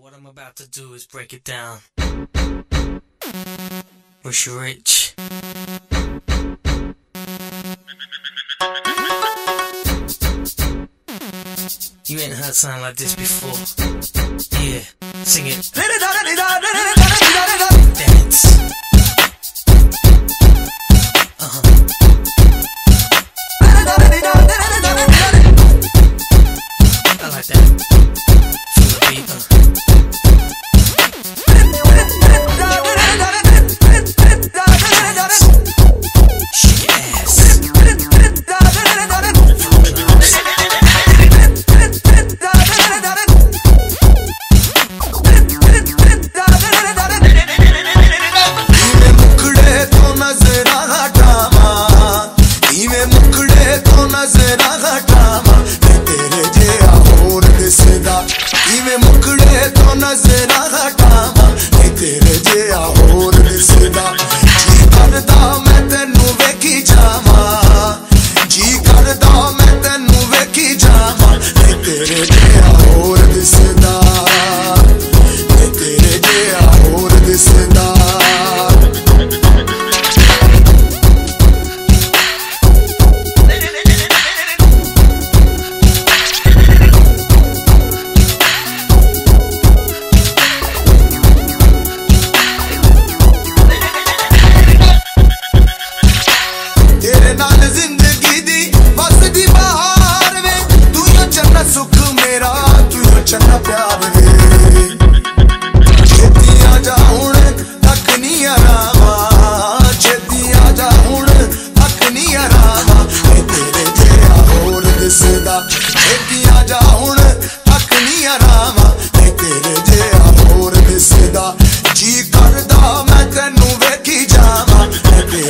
what I'm about to do is break it down. Wish you rich. You ain't heard something like this before. Yeah, sing it. Dance. ਤੇਰੇ ਤੋਂ ਨਜ਼ਰਾਂ ਹਟਾਵਾਂ ਮੈਂ ਤੇਰੇ ਜਿਹਾ ਹੋਰ ਕਿਸੇ ਦਾ। ਇਵੇਂ ਮੁਕੜੇ ਤੋਂ ਨਜ਼ਰਾਂ ਹਟਾਵਾਂ ਮੈਂ ਤੇਰੇ ਜਿਹਾ ਹੋਰ ਕਿਸੇ ਦਾ। ਜੀ ਕਰਦਾ ਮੈਂ ਤੈਨੂੰ ਵੇਖੀ ਜਾਵਾਂ। ਜੀ ਕਰਦਾ ਮੈਂ ਤੈਨੂੰ ਵੇਖੀ ਜਾਵਾਂ ਮੈਂ ਤੇਰੇ ਜਿਹਾ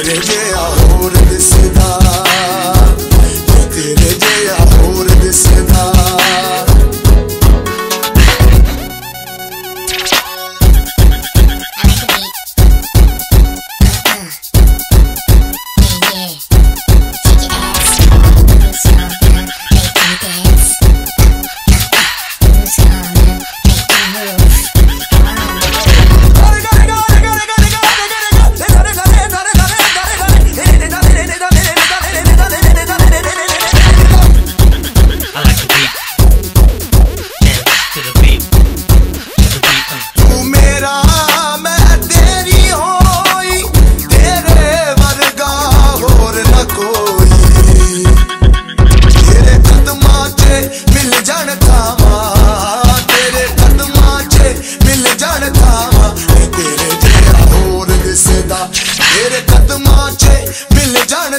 it is. तेरे कदमों च मिल जान